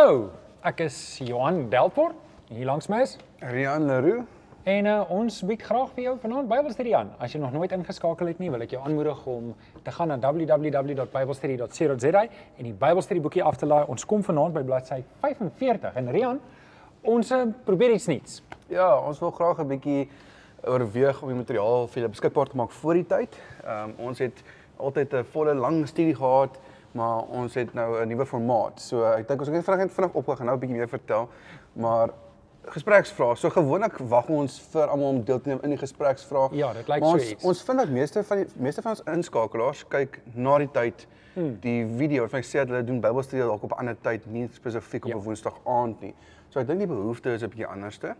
Hallo, ek is Johan Delport, hier langs my is. Rian Leroux. En uh, ons bied graag vir jou vanaand Bybelstudie aan. As jy nog nooit ingeskakel het nie, wil ek jou aanmoedig om te gaan na www.bybelstudie.co.za en die Bybelstudie boekie af te laai. Ons kom vanaand by bladsy 45 en Rian, ons uh, probeer iets nuuts. Ja, ons wil graag 'n bietjie oorweeg om die materiaal vir julle beskikbaar te maak voor die tyd. Ehm um, ons het altyd 'n volle lang studie gehad, maar ons het nou 'n nuwe formaat. So ek dink ons kan net vinnig vinnig opgaan nou 'n bietjie meer vertel, maar gespreksvrae. So gewoonlik wag ons vir almal om deel te neem in die gespreksvrae. Ja, dit lyk so ons, iets. Ons vind dat meeste van die meeste van ons inskakelaars kyk na die tyd Hmm. die video. Ek sê dat hulle doen Bybelstudie dalk op 'n ander tyd, nie spesifiek op Ja. 'n Woensdag aand nie. So ek dink die behoefte is 'n bietjie anderste.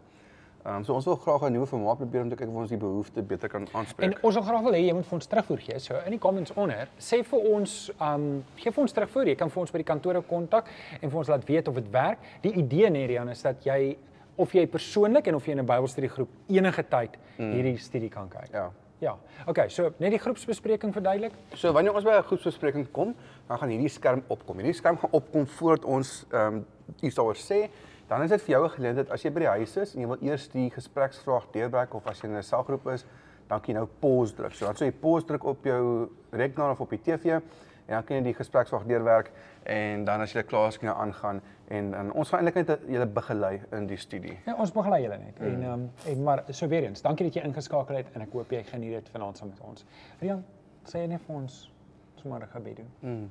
Ehm um, so ons wil graag 'n nuwe formaat probeer om te kyk of ons die behoefte beter kan aanspreek. En ons wil graag wil hê jy moet vir ons terugvoer gee. So in die comments onder, sê vir ons, um gee vir ons terugvoer. Jy kan vir ons by die kantore kontak en vir ons laat weet of dit werk. Die idee nee Rian is dat jy of jy persoonlik en of jy in 'n Bybelstudiegroep enige tyd hierdie studie kan kyk. Ja. Ja. Okay, so net die groepsbespreking verduidelik. So wanneer ons by 'n groepsbespreking kom, dan gaan hierdie skerm opkom. Hierdie skerm gaan opkom voordat ons ehm um, iets daaroor sê. Dan is dit vir jou 'n geleentheid as jy by die huis is en jy wil eers die gespreksvraag deurbreek of as jy in 'n selgroep is, dan kan jy nou pause druk. So dan sou jy pause druk op jou rekenaar of op die TV en dan kan jy die gespreksvraag deurwerk en dan as jy klaar is kan jy aangaan en, en ons gaan eintlik net julle begelei in die studie. Ja, ons begelei julle net. En ehm um, en maar so weer eens, dankie dat jy ingeskakel het en ek hoop jy geniet dit vanaand saam met ons. Rian, sê net vir ons sommer 'n gebed doen.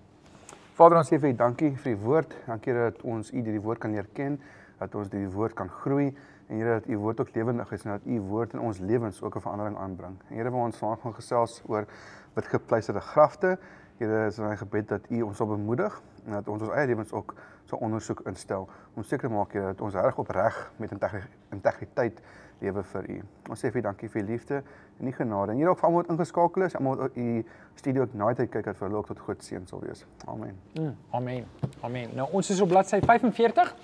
Vader, ons sê vir U dankie vir die woord. Dankie dat ons U deur die woord kan leer ken, dat ons deur die woord kan groei en Here dat U woord ook lewendig is en dat U woord in ons lewens ook 'n verandering aanbring. En Here, wil ons vanaand gaan gesels oor wat gepleisterde grafte. Here, is my gebed dat U ons sal bemoedig en dat ons ons eie lewens ook sal ondersoek instel om seker te maak Here dat ons reg opreg met integri- integriteit lewe vir U. Ons sê vir dankie vir U liefde en U genade. En hier ook vir almal wat ingeskakel is, almal wat U studio Ignite kyk dat vir hulle ook tot groot seën sal wees. Amen. Mm, amen. Amen. Nou ons is op bladsy 45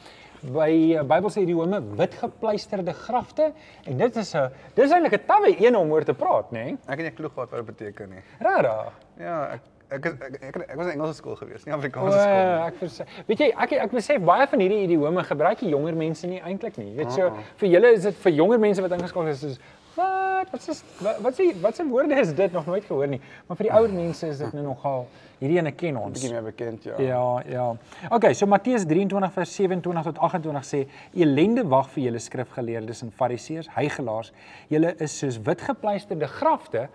by uh, Bybelse idiome wit gepleisterde grafte en dit is 'n dis eintlik 'n tawwe een om oor te praat, nê? Nee? Ek het nie klug gehad wat dit beteken nie. Rara. Ja, ek ek ek, ek, ek was in Engelse skool gewees, nie Afrikaanse skool nie. ek verse- weet jy ek ek besef baie van hierdie idiome gebruik die jonger mense nie eintlik nie. Jy weet so Uh-uh. vir julle is dit vir jonger mense wat ingeskakel is is wat wat is wat sê wat se woorde is dit nog nooit gehoor nie. Maar vir die ouer mense is dit nou nogal hierdie ene ken ons. Bietjie meer bekend, ja. Ja, ja. Okay, so Matteus 23 vers 27 tot 28 sê: "Elende wag vir julle skrifgeleerdes en fariseërs, heiligelaars. Julle is soos witgepleisterde grafte,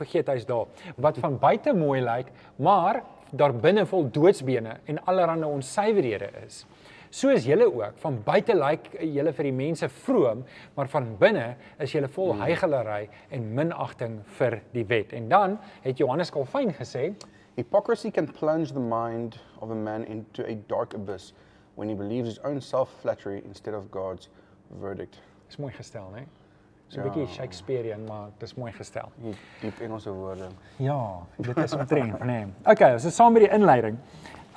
vergeet hy's daar, wat van buite mooi lyk, maar daar binne vol doodsbene en allerlei onsuiverhede is." So is julle ook. Van buite lyk julle vir die mense vroom, maar van binne is julle vol heigelary en minagting vir die wet. En dan het Johannes Calvin gesê, Hypocrisy can plunge the mind of a man into a dark abyss when he believes his own self-flattery instead of God's verdict. Dis mooi gestel, né? So 'n Ja. bietjie Shakespearean, maar dis mooi gestel. Die diep Engelse woorde. Ja, dit is omtrent, né? Nee. Okay, so saam met die inleiding.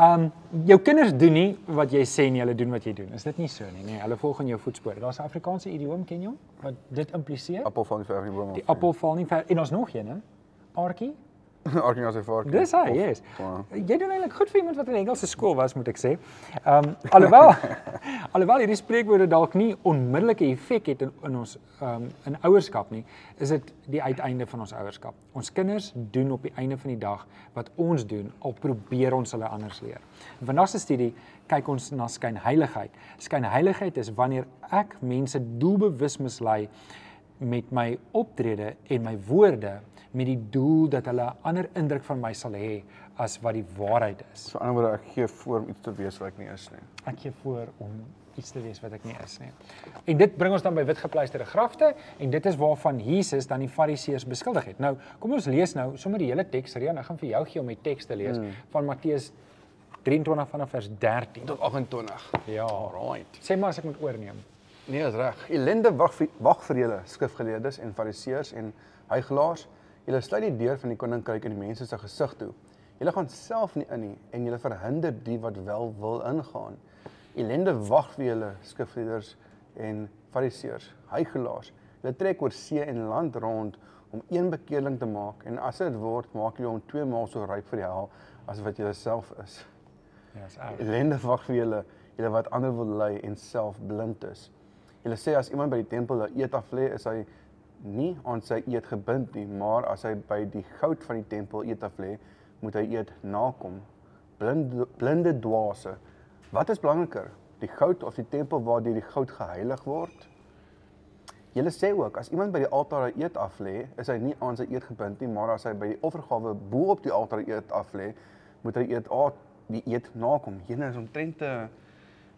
Um jou kinders doen nie wat jy sê nie, hulle doen wat jy doen. Is dit nie so nie? Nee, hulle volg in jou voetspore. Daar's 'n Afrikaanse idiom, ken jy hom? Wat dit impliseer? Appel van die ver van die boom. Die appel val nie ver en ons nog een, hè? Aartjie? Arking as hy vark. Dis hy, yes. Wow. Jy doen eintlik goed vir iemand wat in Engelse skool was, moet ek sê. Ehm um, alhoewel alhoewel hierdie spreekwoorde dalk nie onmiddellike effek het in, in ons ehm um, in ouerskap nie, is dit die uiteinde van ons ouerskap. Ons kinders doen op die einde van die dag wat ons doen, al probeer ons hulle anders leer. Vandag se studie kyk ons na skynheiligheid. Skynheiligheid is wanneer ek mense doelbewus mislei met my optrede en my woorde met die doel dat hulle 'n ander indruk van my sal hê as wat die waarheid is. So aan die ander woorde ek gee voor om iets te wees wat ek nie is nie. Ek gee voor om iets te wees wat ek nie is nie. En dit bring ons dan by witgepleisterde grafte en dit is waarvan Jesus dan die Fariseërs beskuldig het. Nou, kom ons lees nou sommer die hele teks, Rian. Ek gaan vir jou gee om die teks te lees mm. van Matteus 23 vanaf vers 13. Tot 28. Ja. Alright. Sê maar as ek moet oorneem. Nee, is reg. Elende wag vir wag vir julle skrifgeleerdes en fariseërs en heiligelaars. Julle sluit die deur van die koninkryk in die mense se gesig toe. Julle gaan self nie in nie en julle verhinder die wat wel wil ingaan. Elende wag vir julle skrifgeleerders en fariseërs, heiligelaars. Julle trek oor see en land rond om een bekeerling te maak en as dit word, maak julle hom twee maal so ryp vir die hel as wat julle self is. Ja, is erg. Ellende wag vir julle. julle wat ander wil lei en self blind is. Julle sê as iemand by die tempel 'n eet af lê, is hy nie aan sy eet gebind nie, maar as hy by die goud van die tempel eet af lê, moet hy eet nakom. Blinde blinde dwaase. Wat is belangriker, die goud of die tempel waar die goud geheilig word? Julle sê ook as iemand by die altaar eet af lê, is hy nie aan sy eet gebind nie, maar as hy by die offergawe bo op die altaar eet af lê, moet hy eet a die eet nakom. Jene is omtrent te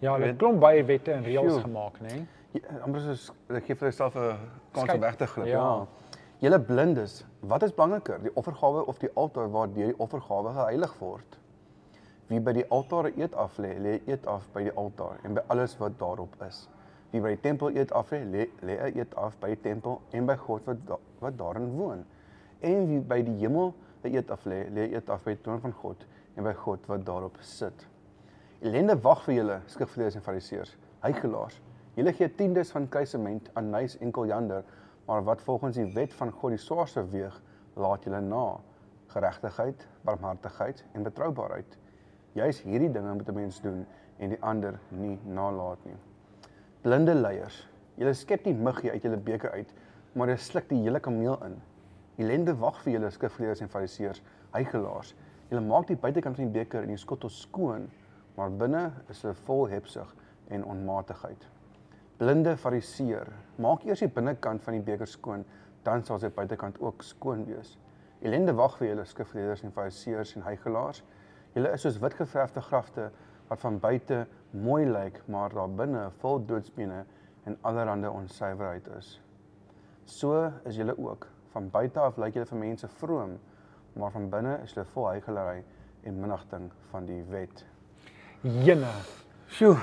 Ja, hulle Weet- het klomp baie wette en reëls gemaak, né? Nee? Ja, amper soos hulle gee vir hulself 'n kans om weg te glip. Ja. Ja. Julle blindes, wat is belangriker, die offergawe of die altaar waar deur die offergawe geheilig word? Wie by die altaar eet af lê, lê eet af by die altaar en by alles wat daarop is. Wie by die tempel eet af lê, lê eet af by die tempel en by God wat da, wat daarin woon. En wie by die hemel eet af lê, lê eet af by die troon van God en by God wat daarop sit. Ellende wag vir julle, skrifgeleerdes en fariseërs, hygelaars. Julle gee tiendes van keisement, anys en koljander, maar wat volgens die wet van God die swaarste weeg, laat julle na: geregtigheid, barmhartigheid en betroubaarheid. Juis hierdie dinge moet 'n mens doen en die ander nie nalat nie. Blinde leiers, julle skep nie muggie uit julle beker uit, maar julle sluk die hele kameel in. Ellende wag vir julle skrifgeleerdes en fariseërs, hygelaars. Julle maak die buitekant van die beker en die skottel skoon, maar binne is hulle vol hebsug en onmatigheid. Blinde fariseer, maak eers die binnekant van die beker skoon, dan sal sy buitekant ook skoon wees. Ellende wag vir julle skrifgeleerders en fariseërs en hygelaars. Julle is soos witgeverfde grafte wat van buite mooi lyk, maar daar binne vol doodsbene en allerlei onsuiverheid is. So is julle ook. Van buite af lyk julle vir mense vroom, maar van binne is julle vol hygelary en minagting van die wet. Jene. Sjoe,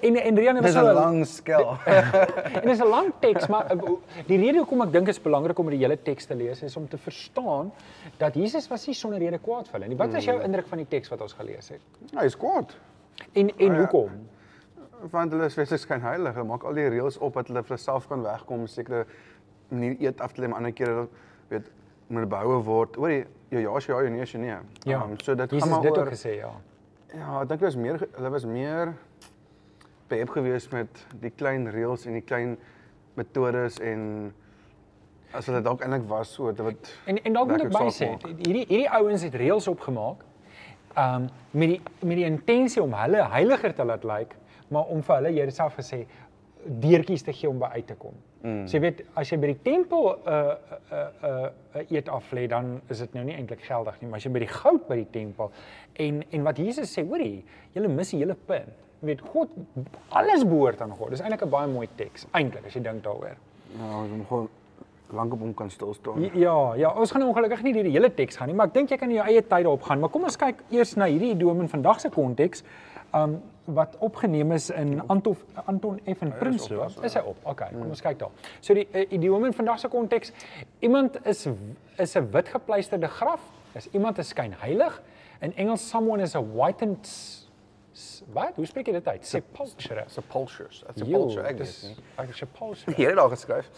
En en Rian was dis so 'n lang skel. en dis 'n lang teks, maar uh, die rede hoekom ek dink is belangrik om die hele teks te lees is om te verstaan dat Jesus was nie sonder rede kwaad vir hulle nie. Wat is jou indruk van die teks wat ons gelees het? Hy is kwaad. En en ja. hoekom? Want hulle is wesens skyn heilig. Hulle maak al die reëls op dat hulle vir hulself kan wegkom, sekere manier eet af te lê, maar ander kere weet moet behou word. Oor die ja ja is ja, ja nee is nee. Um, so dit Jesus gaan maar het dit oor ook gesê, ja. Ja, ek dink dit was meer hulle was meer behep geweest met die klein reëls en die klein metodes en as hulle dalk eintlik was so dat wat En en dalk moet ek by sê, hierdie hierdie ouens het reëls opgemaak. Um met die met die intensie om hulle heiliger te laat lyk, maar om vir hulle jy het self gesê deurtjies te gee om by uit te kom. Mm. So jy weet as jy by die tempel 'n uh, 'n uh, 'n uh, uh, eet af lê dan is dit nou nie eintlik geldig nie, maar as jy by die goud by die tempel en en wat Jesus sê, hoorie, julle mis die hele punt. Weet God alles behoort aan God. Dis eintlik 'n baie mooi teks eintlik as jy dink daaroor. Ja, ons moet gewoon lank op hom kan stil staan. Ja, ja, ons gaan nou ongelukkig nie deur die hele teks gaan nie, maar ek dink jy kan in jou eie tyd daarop gaan. Maar kom ons kyk eers na hierdie idiom in vandag se konteks. Um wat opgeneem is in Anton Anton F en Prinsloo. op, Is hy op? Okay, kom ons kyk daar. So die uh, idiom in vandag se konteks, iemand is is 'n wit gepleisterde graf, is iemand is skyn heilig. In Engels someone is a whitened wat? Hoe spreek jy dit uit? Sepulchre. Sepulchres. That's Yo, sepulture. Ek dis dis nie. ek sepulchre. Jy het dit al geskryf.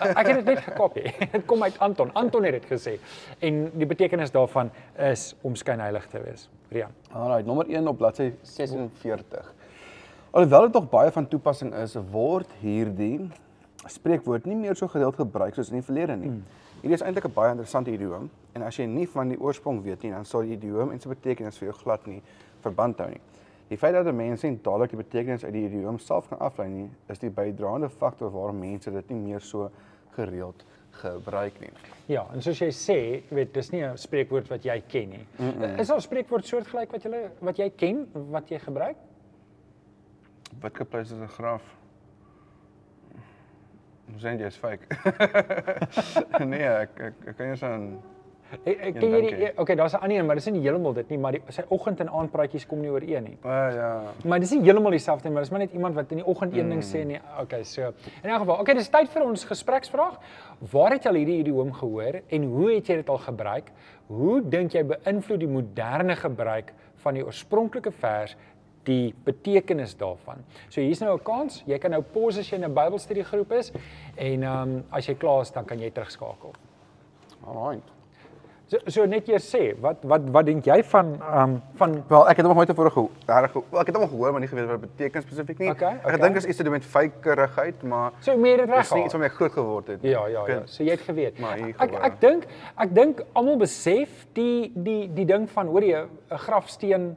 Ek het dit net gekopie. Dit kom uit Anton. Anton het dit gesê. En die betekenis daarvan is om skynheilig te wees. Rian. Alright, nommer 1 op bladsy 46. Alhoewel dit nog baie van toepassing is, word hierdie spreekwoord nie meer so gereeld gebruik soos in die verlede nie. Hierdie is eintlik 'n baie interessante idiom en as jy nie van die oorsprong weet nie, dan sal die idiom en sy betekenis vir jou glad nie verband hou nie. Die feit dat mense nie dadelik die betekenis uit die idiom self kan aflei nie, is die bydraende faktor waarom mense dit nie meer so gereeld gebruik nie. Ja, en soos jy sê, weet dis nie 'n spreekwoord wat jy ken nie. Mm -mm. Is daar 'n spreekwoord soortgelyk wat jy wat jy ken, wat jy gebruik? Wat gepleis is 'n graf. Ons sê jy's fake. nee, ek ek, ek kan nie so 'n Ek, ek Ja, ken hierdie dankie. okay, daar's 'n ander een, maar dis nie heeltemal dit nie, maar die, sy oggend en aand praatjies kom nie ooreen nie. uh, ja. Maar dis nie heeltemal dieselfde nie, maar dis maar net iemand wat in die oggend een ding sê en die okay, so. In elk geval, okay, dis tyd vir ons gespreksvraag. Waar het jy al hierdie idiom gehoor en hoe het jy dit al gebruik? Hoe dink jy beïnvloed die moderne gebruik van die oorspronklike vers die betekenis daarvan. So hier's nou 'n kans. Jy kan nou pause as jy in 'n Bybelstudiegroep is en ehm um, as jy klaar is, dan kan jy terugskakel. Alright. So, so net eers sê, wat wat wat dink jy van um, van Wel, ek het hom nooit tevore gehoor. Reg, wel, ek het hom gehoor, maar nie geweet wat dit beteken spesifiek nie. Okay, Ek okay. dink dit is iets te doen met fykerigheid, maar so meer dit reg is nie iets wat my groot geword het. Ja, ja, ja. So jy het geweet. Maar Ek gehoor, ek dink ek dink almal besef die die die ding van hoor jy 'n grafsteen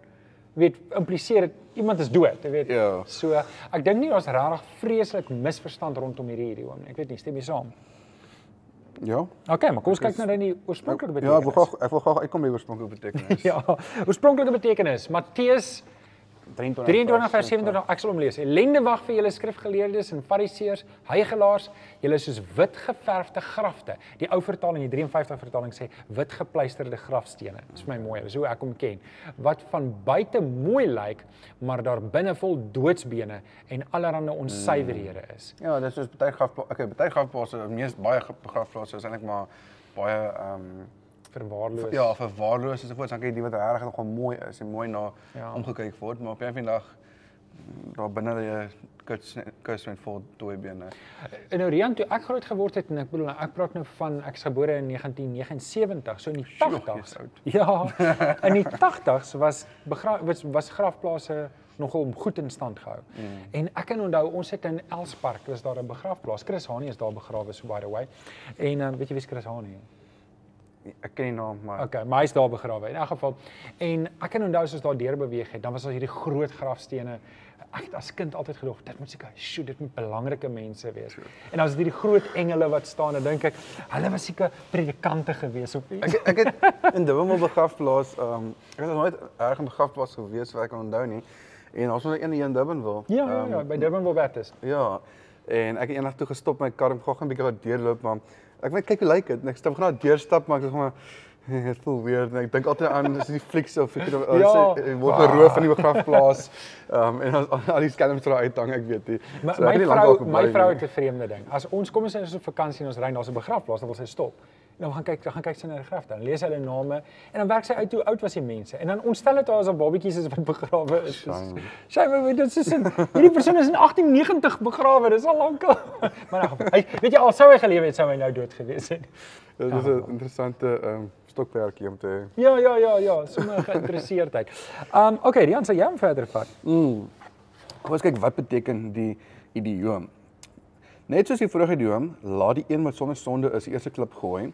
weet impliseer iemand is dood, jy weet. Ja. So ek dink nie daar's regtig vreeslik misverstand rondom hierdie hierdie oom nie. Ek weet nie, stem jy saam? Ja. Okay, maar kom ons kyk nou na die oorspronklike Ja, ek wil betekenis. graag ek wil graag uitkom by oorspronklike betekenis. Ja, oorspronklike betekenis. Matteus 23 23 vers 27 ek sal hom lees. Ellende wag vir julle skrifgeleerdes en fariseërs, hygelaars, julle is soos wit geverfde grafte. Die ou vertaling, die 53 vertaling sê wit gepleisterde grafstene. Dis vir my mooi. Dis hoe ek hom ken. Wat van buite mooi lyk, maar daar binne vol doodsbene en allerlei onsuiverhede is. Ja, dis soos baie grafplase. Okay, baie grafplase, mees baie grafplase is eintlik maar baie ehm um, Verwaarloos. ja, verwaarloos en so voort. Dan kyk jy die wat regtig nogal mooi is en mooi na Ja. omgekyk word, maar op 'n dag daar binne jy kus kus met vol dooibene. En nou Rian, toe ek groot geword het en ek bedoel ek praat nou van ek is gebore in 1979, so in die Sjoe, 80s. jy's oud. Ja, in die 80s was was, was grafplase nogal goed in stand gehou. Mm. En ek kan onthou ons het in Elspark, was daar 'n begrafplaas. Chris Hani is daar begrawe so by the way. En um, weet jy wie's Chris Hani? Ek ken die naam, maar Okay, maar hy's daar begrawe in elk geval. En ek kan onthou as daar deur beweeg het, dan was daar hierdie groot grafstene. Ek het as kind altyd gedog, dit moet seker, sjoe, dit moet belangrike mense wees. En dan is dit hierdie groot engele wat staan en dink ek, hulle was seker predikante gewees of iets. ek ek het in Durban begrafplaas, ehm um, ek het nooit erg in begrafplaas gewees wat ek kan onthou nie. En ons was een hier in Durban wil. Ja, ja, ja, by Durban wil Baptist. Ja. En ek het eendag toe gestop my kar om gou 'n bietjie wat deurloop maar ek weet kyk hoe lyk dit en ek stap gou na deurstap maar ek sê maar dit voel weird en ek dink altyd aan dis die flieks of ek Ja. ja, word beroof van die begrafplaas. Ehm um, en as al die skelms daar uithang ek weet nie. My, So, my lank vrou, my vrou het 'n vreemde ding. As ons kom ons is op vakansie en ons ry na 'n begrafplaas, dan wil sy stop. Dan gaan kyk, dan gaan kyk sy na die graf dan lees sy hulle name en dan werk sy uit hoe oud was die mense. En dan ontstel dit haar as 'n babatjies is wat begrawe is. Sy dit is in hierdie persoon is in 1890 begrawe. Dis al lank al. Maar nou, hy weet jy al sou hy gelewe het, sou hy nou dood gewees het. Dit is 'n interessante ehm um, stokperdjie om te hê. Ja, ja, ja, ja, sommer geïnteresseerdheid. Um okay, Rian, sal jy hom verder vat? Mm. Kom ons kyk wat beteken die idioom. Net soos die vorige idioom, laat die een wat sonder sonde is die eerste klip gooi.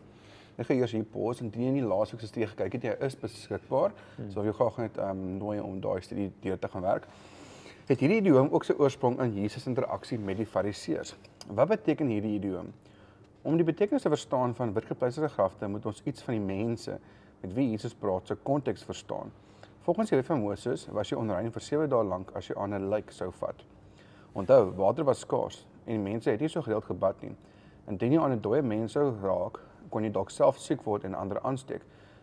Ek gaan eers hier pause en indien jy nie laasweek se studie gekyk het, jy is beskikbaar. Hmm. So ek wil graag net ehm um, nooi om daai studie deur te gaan werk. Het hierdie idioom ook sy oorsprong in Jesus se interaksie met die Fariseërs. Wat beteken hierdie idioom? Om die betekenis te verstaan van witgepleisterde grafte, moet ons iets van die mense met wie Jesus praat se konteks verstaan. Volgens die wet van Moses was jy onrein vir 7 dae lank as jy aan 'n lijk sou vat. Onthou, water was skaars en die mense het nie so gereeld gebad nie. Indien jy aan 'n dooie mens sou raak, kon jy dalk self siek word en ander aansteek.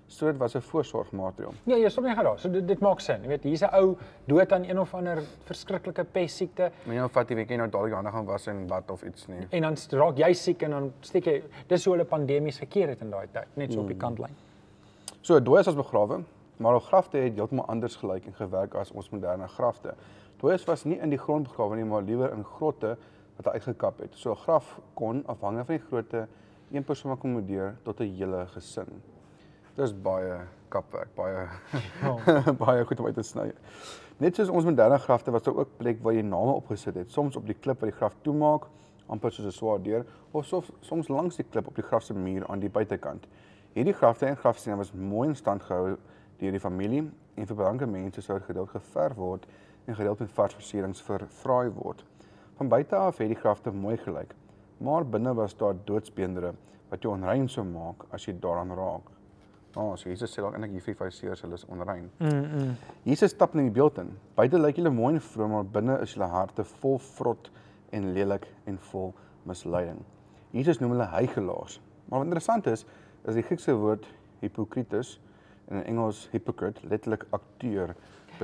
So dit was 'n voorsorgmaatreël. Ja, jy stop net gou daar. So dit dit maak sin. Jy weet, hier's 'n ou dood aan een of ander verskriklike pessiekte Maar jy nou vat jy weet jy nou dadelik hande gaan was en bad of iets nie. en dan raak jy siek en dan steek jy dis hoe hulle pandemies gekeer het in daai tyd, net so op die kantlyn. So dooies was begrawe, maar hul grafte het heeltemal anders gelyk en gewerk as ons moderne grafte. Dooies was nie in die grond begrawe nie, maar liewer in grotte wat uitgekap het. So 'n graf kon afhangende van die grootte een persoon akkommodeer tot 'n hele gesin. Dis baie kapwerk, baie Ja. baie goed om uit te sny. Net soos ons moderne grafte was daar ook plek waar jy name opgesit het, soms op die klip wat die graf toemaak, amper soos 'n swaar deur, of soms soms langs die klip op die graf se muur aan die buitekant. Hierdie grafte en grafstene was mooi in stand gehou deur die familie en vir belangrike mense sou dit gedeeld geverf word en gedeeld met vars versierings verfraai word. Van buite af het die grafte mooi gelyk, maar binne was daar doodsbeendere wat jou onrein sou maak as jy daaraan raak. Ah, oh, so Jesus sê dalk eintlik hier vir fariseërs hulle is onrein. Mm. -mm. Jesus stap in die beeld in. Buite lyk julle mooi en vroom, maar binne is julle harte vol vrot en lelik en vol misleiding. Jesus noem hulle hygelaars. Maar wat interessant is, is die Griekse woord hypocritus en in Engels hypocrite letterlik akteur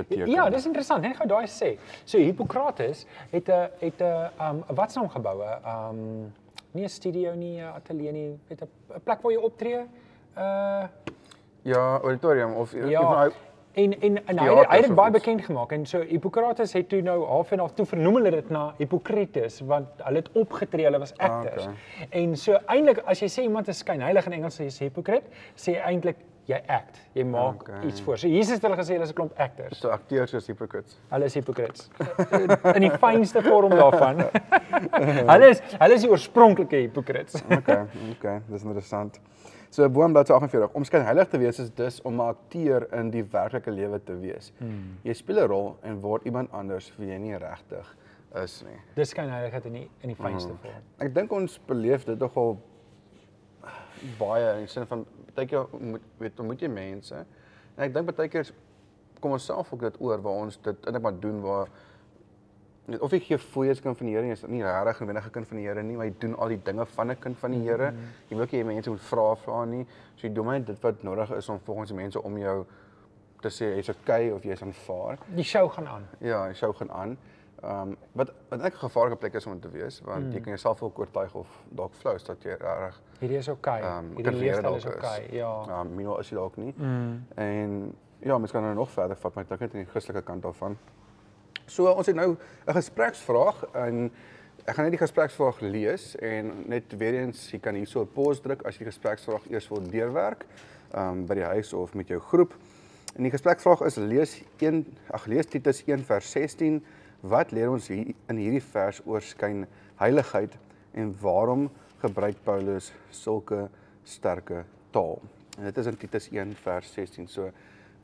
beteken. Ja, dis interessant. Net gou daai sê. So Hippokrates het 'n het 'n um wat's naam geboue? Um nie 'n studio nie, 'n ateljee nie, weet 'n plek waar jy optree. Uh ja, auditorium of Ja. ja. En en, en hy Ja, het- hy het dit baie of bekend gemaak en so Hippokrates het toe nou half en half toe vernoem hulle dit na Hippokrates want hulle het opgetree, hulle was actors. Ah, En so eintlik as jy sê iemand is skynheilig in Engels sê jy hypocrite, sê jy eintlik jy act. Jy maak Okay. iets voor. So Jesus het hulle gesê hulle is 'n klomp actors. So akteurs is hypocrites. Hulle is hypocrites. In die fynste vorm daarvan. hulle is hulle is die oorspronklike hypocrites. Okay, okay, dis interessant. So boom bladsy 48. Om skynheilig te wees is dus om 'n akteur in die werklike lewe te wees. Hmm. Jy speel 'n rol en word iemand anders wie jy nie regtig is nie. Dis skynheiligheid in die in die fynste vorm. Ek dink ons beleef dit nogal baie in die sin van baie keer moet weet ontmoet jy mense. En ek dink baie keer kom ons self ook dit oor waar ons dit eintlik maar doen waar net of ek gee fooies kan van die Here nie is nie regtig 'n wenige kind van die Here nie maar jy doen al die dinge van 'n kind van die Here. Jy wil ook hê mense moet vra vra nie. So jy doen maar dit wat nodig is om volgens die mense om jou te sê jy's okay of jy's aanvaar. Die show gaan aan. Ja, die show gaan aan. Ehm um, wat wat ek 'n gevaarlike plek is om te wees want mm. jy kan jouself ook oortuig of dalk flous dat jy reg Hierdie is okay. ehm um, Hierdie leefstyl is okay. Ja. Ja, mino is jy dalk nie. Mm. En ja, mens kan nou nog verder vat, maar ek dink net in die Christelike kant daarvan. So ons het nou 'n gespreksvraag en ek gaan net die gespreksvraag lees en net weer eens jy kan hierso op pause druk as jy die gespreksvraag eers wil deurwerk ehm um, by die huis of met jou groep. En die gespreksvraag is lees 1 ag lees Titus 1 vers 16 wat leer ons hier in hierdie vers oor skyn heiligheid en waarom gebruik Paulus sulke sterke taal. En dit is in Titus 1 vers 16. So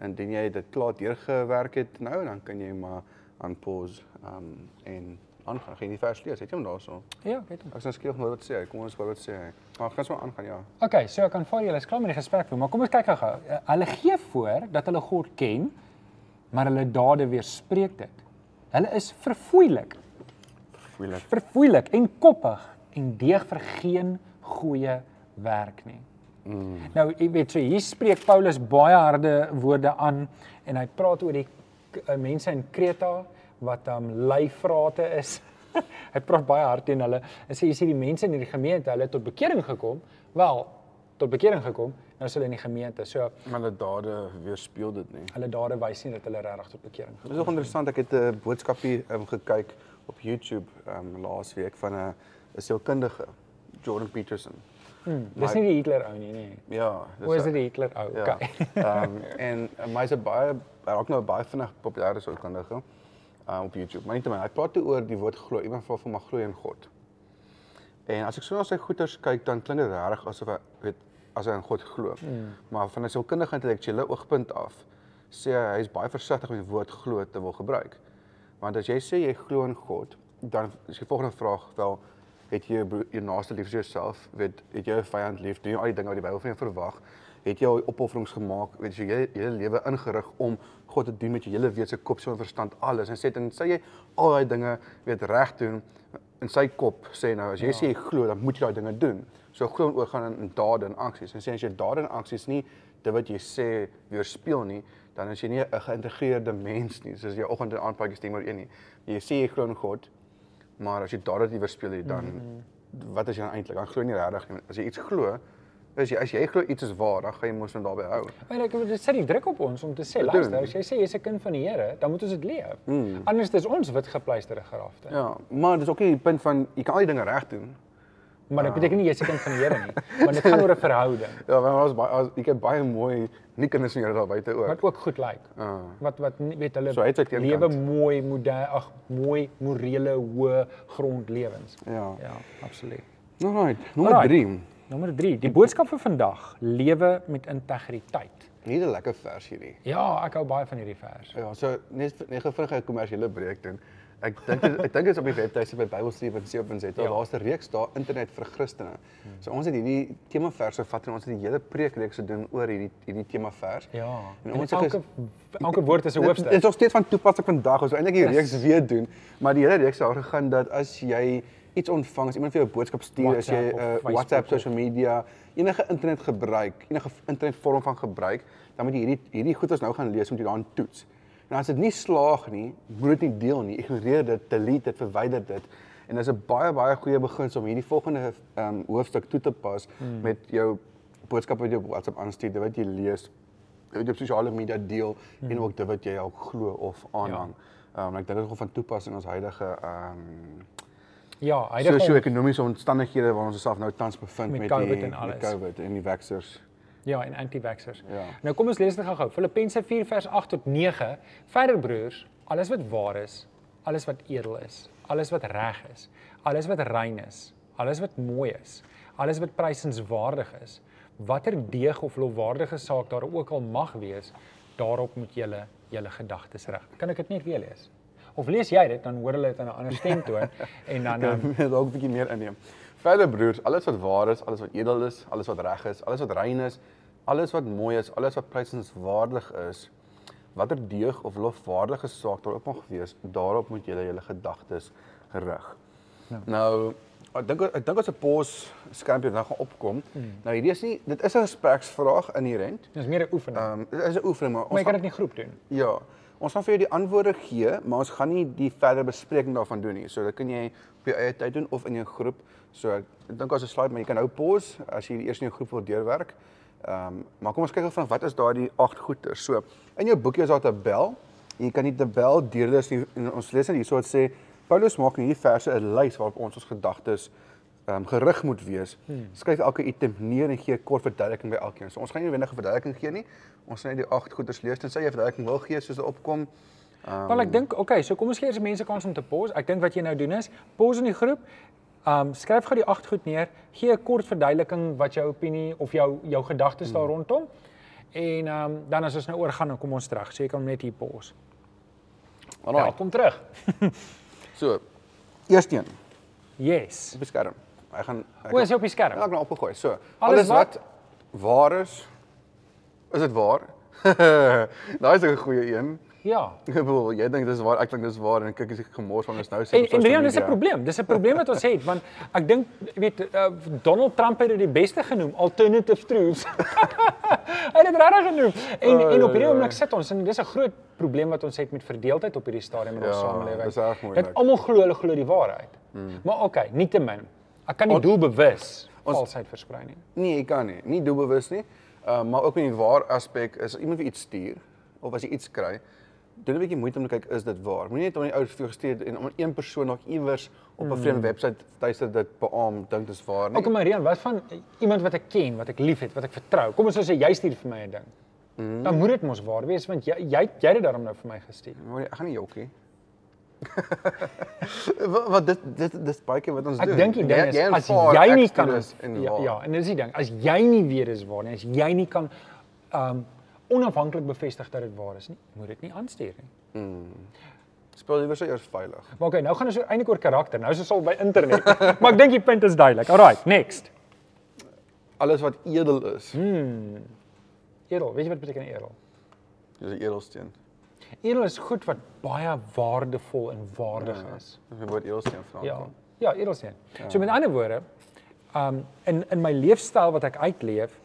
indien jy dit klaar deurgewerk het nou dan kan jy maar aan pause um en aangaan. Gaan jy die vers lees? Het jy hom daarso? Ja, ek weet hom. Ek sal skielik maar wat sê. hy. Kom ons hoor wat sê hy. Maar gaan sommer aangaan ja. Okay, so ek kan vir julle is klaar met die gesprek, maar kom ons kyk gou-gou. Hulle gee voor dat hulle God ken, maar hulle dade weerspreek dit. Hulle is verfoeilik, Moeilik. verfoeilik en koppig en deeg vir geen goeie werk nie. Mm. Nou, jy weet so hier spreek Paulus baie harde woorde aan en hy praat oor die uh, mense in Kreta wat um leifrate is. hy praat baie hard teen hulle. En sê jy sê die mense in hierdie gemeente, hulle het tot bekering gekom. Wel, tot bekering gekom, nou is hulle in die gemeente. So Maar hulle dade weerspieël dit nie. hulle dade wys nie dat hulle regtig tot bekering gekom is ook interessant. Ek het 'n boodskapie um, gekyk op YouTube um, laas week van 'n 'n sielkundige, Jordan Peterson. Hmm, dis nie die Hitler ou nie, nee. Ja, dis Hoe is dit die Hitler ou? Ja. Okay. Ehm um, en uh, my 'n baie raak nou baie vinnig populêre sielkundige uh, op YouTube. Maar nietemin, hy praat toe oor die woord glo. Iemand vra vir my glo in God. En as ek so na sy goeters kyk, dan klink dit regtig asof hy weet as hy in God glo. Mm. Maar van 'n sielkundige intellektuele oogpunt af sê hy hy's baie versigtig met die woord glo te wil gebruik. Want as jy sê jy glo in God, dan is die volgende vraag wel het jy jou jou naaste lief as jouself, weet het jy 'n vyand lief, doen jy al die dinge wat die Bybel van jou verwag, het jy al opofferings gemaak, weet jy jou hele lewe ingerig om God te dien met jou hele wese, kop, siel en verstand alles en sê dan sê jy al daai dinge weet reg doen in sy kop sê nou as jy ja. sê jy glo, dan moet jy daai dinge doen. So glo en oorgaan in, in dade en aksies. En sê as jy dade en aksies nie dit wat jy sê weerspieël nie, dan is jy nie 'n geïntegreerde mens nie. Soos jy oggend en aand praatjie stem oor een nie. Jy sê jy glo in God, maar as jy dade nie weerspieël nie, dan mm -hmm. wat is jy dan eintlik? Dan glo jy nie regtig nie. As jy iets glo, is jy as jy glo iets is waar, dan gaan jy mos net daarbey hou. Maar ek dit sit die druk op ons om te sê, Te luister, as jy sê jy's 'n kind van die Here, dan moet ons dit leef. Mm. Anders is ons wit gepleisterde grafte. Ja, maar dis ook nie die punt van jy kan al die dinge reg doen. Maar dit beteken nie jy's 'n kind van die Here nie, want dit gaan oor 'n verhouding Ja, want ons baie as- ek het baie mooi nie kinders van Here daar buite ook. wat ook goed lyk. Ah. Wat wat nie- weet hulle So lewe mooi, moderne, ag, mooi morele hoë grondlewens. Ja. Ja, absoluut. Alright, nommer Alright. 3. Nommer 3, die boodskap vir vandag, lewe met integriteit. Nie 'n lekker vers hierdie. Ja, ek hou baie van hierdie vers. Ja, so net net vinnige kommersiële breek doen. Ek dink dit- ek dink dit is op die webtuiste by bybelstudie.co.za. Ja. Daar's 'n reeks daar internet vir Christene. So ons het hierdie tema verse vat en ons het die hele preekreeks gedoen oor hierdie hierdie tema vers. Ja. En En ons elke elke woord is 'n Dit hoofstuk. is nog steeds van toepassing vandag. Ons wou eintlik die reeks weer doen, maar die hele reeks het gegaan dat as jy iets ontvang, as iemand vir jou 'n boodskap stuur, as jy WhatsApp uh, WhatsApp, of- social media, enige internet gebruik, enige internetvorm van gebruik, dan moet jy hierdie hierdie goeders nou gaan lees om dit daarin toets. En as dit nie slaag nie, moet dit nie deel nie. Ignoreer dit, delete dit, verwyder dit. En dis 'n baie baie goeie beginsel om hierdie volgende ehm um, hoofstuk toe te pas hmm. met jou boodskappe wat jy op WhatsApp aanstuur, dit wat jy lees dit wat jy op sosiale media deel hmm. en ook dit wat jy ook glo of aanhang. Ehm um, ek dink dit is ook van toepassing in ons huidige ehm um, Ja, huidige sosio-ekonomiese omstandighede waar ons osself nou tans bevind Met met, COVID die en alles. met COVID en die vaxers. Ja, en anti-vaxxers. Ja. Nou kom ons lees dit gou-gou. Filippense 4 vers 8 tot 9. Verder broers, alles wat waar is, alles wat edel is, alles wat reg is, alles wat rein is, alles wat mooi is, alles wat prysenswaardig is, watter deeg of lofwaardige saak daar ook al mag wees, daarop moet julle julle gedagtes rig. Kan ek dit net weer lees? Of lees jy dit dan hoor hulle dit in 'n ander stemtoon en dan Kan um, jy dalk 'n bietjie meer inneem. Verder broers, alles wat waar is, alles wat edel is, alles wat reg is, alles wat rein is, alles wat mooi is, alles wat prysenswaardig is, watter deug of lofwaardige saak daar ook mag wees, daarop moet julle julle gedagtes rig. Ja. Nou, ek dink ek dink as 'n pos skermpie nou gaan opkom. Hmm. Nou hierdie is nie dit is 'n gespreksvraag inherent. dis meer 'n oefening. Ehm um, dit is 'n oefening, maar maar ons jy kan dit in groep doen. ja, ons gaan vir jou die antwoorde gee, maar ons gaan nie die verdere bespreking daarvan doen nie. So dit kan jy op jou eie tyd doen of in jou groep. So ek, ek dink as 'n slide, maar jy kan nou pause as jy eers in jou groep wil deurwerk. Ehm um, maar kom ons kyk gou van wat is daardie agt goeie. So in jou boekie is daar 'n tabel. Jy kan die tabel deurlees nie- ons lees net hierso wat sê Paulus maak in hierdie verse 'n lys waarop ons ons gedagtes um, gerig moet wees. Hmm. Skryf elke item neer en gee 'n kort verduideliking by elkeen. So ons gaan nie noodwendig 'n verduideliking gee nie. Ons gaan net die agt goeders lees tensy jy 'n verduideliking wil gee soos dit opkom. Ehm Wel ek dink, okay, so kom ons gee eers mense kans om te pause. Ek dink wat jy nou doen is, pause in die groep. Um skryf gou die agt goed neer, gee 'n kort verduideliking wat jou opinie of jou jou gedagtes daar rondom. En um dan as ons nou oorgaan, dan kom ons terug. So jy kan net hier pause. Alraai. Ja, kom terug. So, eerste een, Yes. op Hy gaan ek O, is hy op die skerm? Ja, ek gaan opgegooi. So, Alles alles, wat? wat waar is is dit waar? Daai is 'n goeie een. Ja. Ek bedoel, jy dink dis waar, ek dink dis waar en kyk as ek gemors van is nou sê En en Rian, dis 'n probleem. Dis 'n probleem wat ons het want ek dink jy weet uh, Donald Trump het dit die beste genoem, alternative truths. Hy het dit regtig genoem. En Ai, en op hierdie oomblik sit ons en dis 'n groot probleem wat ons het met verdeeldheid op hierdie stadium in ons Ja, samelewing. Dat almal glo hulle glo die waarheid. Hmm. Maar okay, nietemin. Ek kan nie doelbewus valsheid versprei nie. Nee, jy kan nie. Nie doelbewus nie. Uh, maar ook met die waar aspek is as iemand vir iets stuur of as jy iets kry, doen 'n bietjie moeite om te kyk is dit waar. Moenie net aan die ouers vir jou gestuur en om een persoon nog iewers op 'n vreemde webwerf tuiste dit beamoen dink dis waar nie. Okay, maar Rian, wat van iemand wat ek ken, wat ek liefhet, wat ek vertrou? Kom ons sê jy stuur vir my 'n ding. Mm. Dan moet dit mos waar wees want jy jy jy het dit daarom nou vir my gestuur. Maar ek gaan nie jokkie. wat, wat dit dit dis baie keer wat ons Ek doen. dink die ding Jy- is jy as aanvaar jy nie ek kan is en ja, ja, en dis die ding, as jy nie weet dis waar nie, as jy nie kan um onafhanklik bevestig dat dit waar is nie, moet dit nie aanstuur nie. Speel liewer so eers veilig. Maar okay, nou gaan ons eintlik oor karakter. Nou is ons al by internet. maar ek dink die punt is duidelik. Alraight, next. Alles wat edel is, Hmm. Edel, weet jy wat beteken edel? dis 'n edelsteen. Edel is goed wat baie waardevol en waardig is. Dis 'n woord edelsteen vra. Ja. Ja, edelsteen. Ja. So met ander woorde, um in in my leefstyl wat ek uitleef,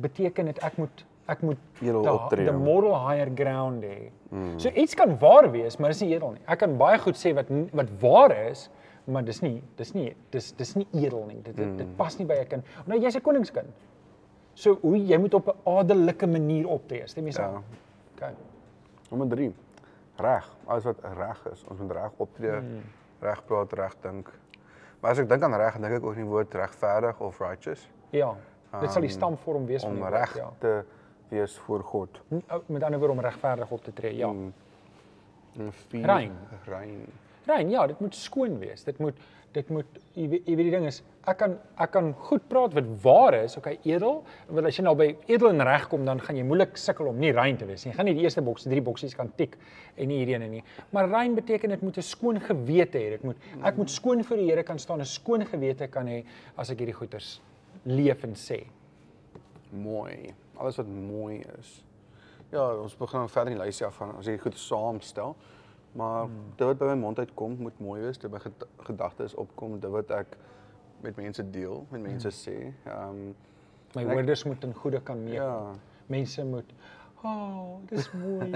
beteken dit ek moet ek moet Edel optree. the moral higher ground hê. Mm. So iets kan waar wees, maar dis nie edel nie. Ek kan baie goed sê wat wat waar is, maar dis nie dis nie dis dis nie edel nie. Dit dit, dit pas nie by 'n kind. Nou jy's 'n koningskind. So hoe jy moet op 'n adelike manier optree, stem jy saam? Ja. Okay. Nommer 3. Reg. Alles wat reg is. Ons moet reg optree, Hmm. reg praat, reg dink. Maar as ek dink aan reg, dink ek ook aan die woord regverdig of righteous Ja. Dit sal die stamvorm wees van om die woord, reg ja. te wees voor God. N- Met ander woorde om regverdig op te tree, ja. Mm. Rein. Rein. Rein, ja, dit moet skoon wees. Dit moet dit moet jy weet, jy weet die ding is, ek kan ek kan goed praat wat waar is, okay, edel. Want as jy nou by edel en reg kom, dan gaan jy moeilik sukkel om nie rein te wees nie. Jy gaan nie die eerste boks, drie boksies kan tik en nie hierdie ene nie. Maar rein beteken dit moet 'n skoon gewete hê. Dit moet ek moet skoon voor die Here kan staan, 'n skoon gewete kan hê as ek hierdie goeters leef en sê. Mooi. Alles wat mooi is. Ja, ons begin verder in die lysie af van as jy goed saamstel. Maar Hmm. dit wat by my mond uitkom moet mooi wees, dit by ged- gedagtes opkom, dit wat ek met mense deel, met Hmm. mense sê. Ehm um, My En ek- woorde moet in goeie kan meekom. ja, Mense moet "O, oh, dis mooi."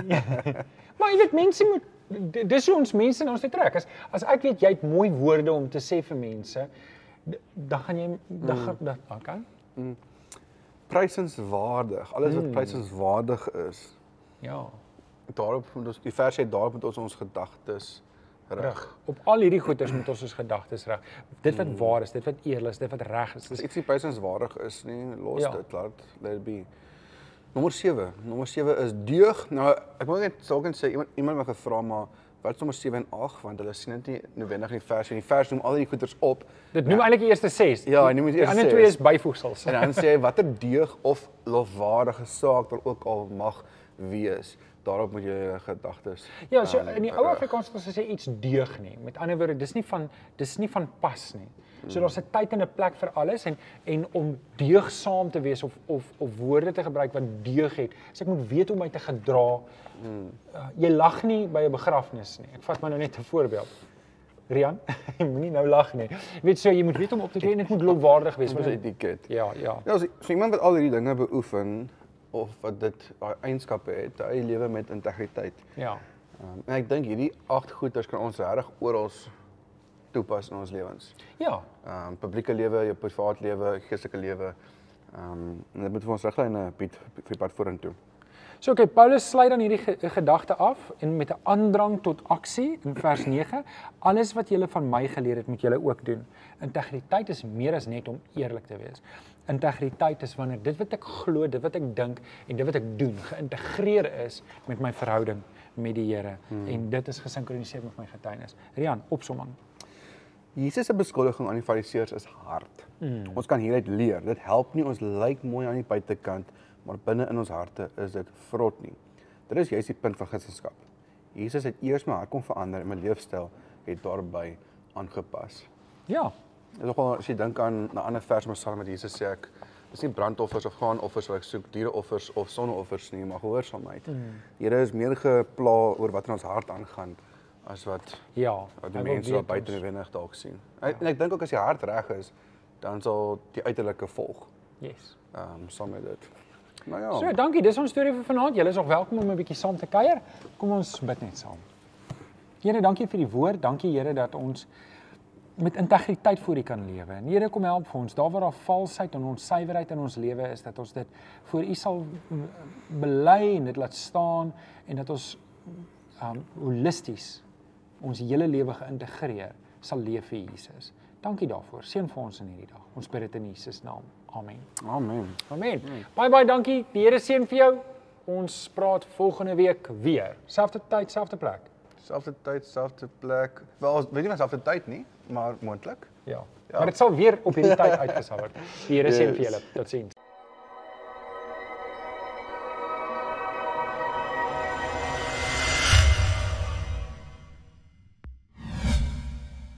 maar jy weet mense moet dis hoe ons mense na ons toe trek. As as ek weet jy het mooi woorde om te sê vir mense, dan gaan jy dan gaan dan okay. prysenswaardig. Alles wat prysenswaardig is. Ja. Daarop moet ons die vers sê daarop moet ons ons gedagtes. Reg. Op al hierdie goeders moet ons ons gedagtes reg. Dit wat waar is, dit wat eerlik is, dit wat reg is. As Dis iets nie prysenswaardig is nie, los Ja. dit, laat let it be. Nommer 7. Nommer 7 is deug. Nou ek wil net dalk net sê iemand iemand my gevra maar wat is nommer 7 en 8 want hulle sien dit nie noodwendig in die vers nie. Die vers noem al die goeders op dit noem eintlik die eerste 6. Ja, hy noem die Die eerste ander twee is byvoegsels. en dan sê hy watter deug of lofwaardige saak daar ook al mag wees. Daarop moet jy jou gedagtes. Ja, so ehm, in die ou rig. Afrikaans het ons gesê iets deug nie. Met ander woorde, dis nie van dis nie van pas nie. So daar's 'n tyd en 'n plek vir alles en en om deugsaam te wees of of of woorde te gebruik wat deug het. So ek moet weet hoe om my te gedra. Uh, jy lag nie by 'n begrafnis nie. Ek vat maar nou net 'n voorbeeld. Rian, jy moenie nou lag nie. Jy weet so jy moet weet om op te tree en dit moet lofwaardig wees. Dis etiket. Ja, ja. Ja, so, so iemand wat al hierdie dinge beoefen of wat dit daai eienskappe het, hy lewe met integriteit. Ja. Um, en ek dink hierdie agt goeders kan ons regtig oral toepas in ons lewens. Ja. Ehm um, publieke lewe, jou privaat lewe, geestelike lewe. Ehm um, dit moet vir ons riglyne bied vir pad vorentoe. So okay, Paulus sluit dan hierdie ge gedagte af en met 'n aandrang tot aksie in vers 9. Alles wat julle van my geleer het, moet julle ook doen. Integriteit is meer as net om eerlik te wees. Integriteit is wanneer dit wat ek glo, dit wat ek dink en dit wat ek doen geïntegreer is met my verhouding met die Here hmm. en dit is gesinkroniseer met my getuienis. Rian, opsomming. Jesus se beskuldiging aan die Fariseërs is hard. Mm. Ons kan hieruit leer. Dit help nie ons lyk mooi aan die buitekant, maar binne in ons harte is dit vrot nie. Dit is juist die punt van Christendom. Jesus het eers my hart kom verander en my leefstyl het daarbey aangepas. Ja. Dis nogal as jy dink aan 'n ander vers met Psalm met Jesus sê ek dis nie brandoffers of graanoffers wat ek soek, diereoffers of sonneoffers nie, maar gehoorsaamheid. Mm. Die Here is meer gepla oor wat in ons hart aangaan as wat Ja. wat die mense daar weet buite wenig dalk sien. Ja. En ek dink ook as die hart reg is, dan sal die uiterlike volg. Yes. Ehm um, saam met dit. Nou ja. So, dankie. Dis ons storie vir vanaand. Julle is nog welkom om 'n bietjie saam te kuier. Kom ons bid net saam. Here, dankie vir die woord. Dankie Here dat ons met integriteit voor U kan lewe. En Here, kom help vir ons. Daar waar daar valsheid en onsuiverheid in ons lewe is, dat ons dit voor U sal bely en dit laat staan en dat ons um holisties ons hele lewe geïntegreer sal leef vir Jesus. Dankie daarvoor. Seën vir ons in hierdie dag. Ons bid dit in Jesus naam. Amen. Amen. Amen. Bye bye, dankie. Die Here seën vir jou. Ons praat volgende week weer. Selfde tyd, selfde plek. Selfde tyd, selfde plek. Wel, weet nie selfde tyd nie, maar moontlik. Ja. Ja. Maar dit sal weer op hierdie tyd uitgesaai word. Die Here seën vir Yes. julle. Totsiens.